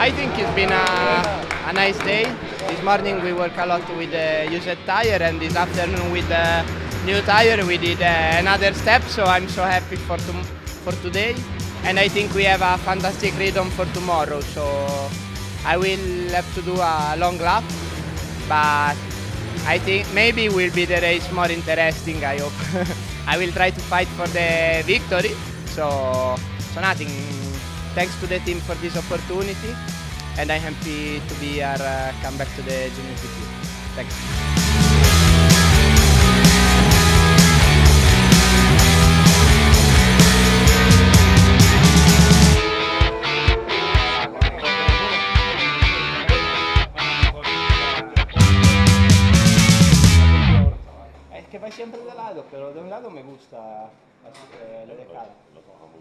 I think it's been a, a nice day. This morning we work a lot with the used tire and this afternoon with the new tire we did uh, another step. So I'm so happy for, tom- for today. And I think we have a fantastic rhythm for tomorrow. So I will have to do a long lap but I think maybe will be the race more interesting I hope. I will try to fight for the victory. So, so nothing thanks to the team for this opportunity and I'm happy to be here uh, come back to the junior GP. Thanks. Que vai siempre de lado, pero de un lado me gusta eh, lo de cara.